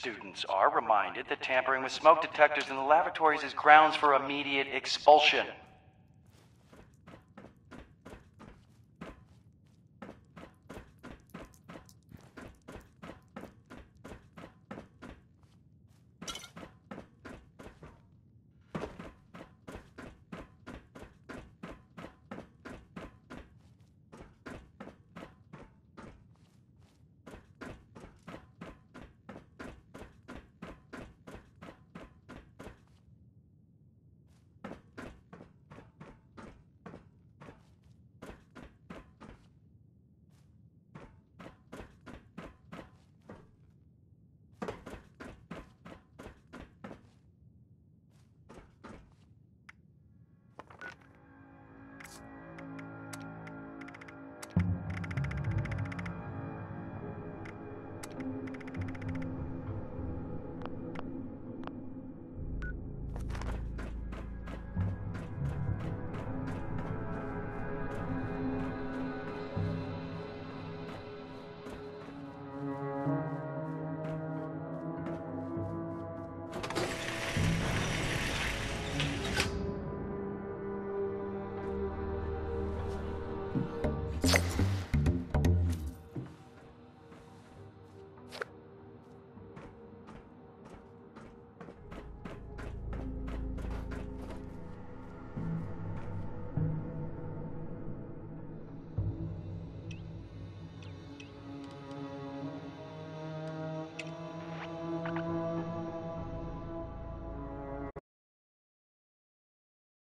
Students are reminded that tampering with smoke detectors in the lavatories is grounds for immediate expulsion.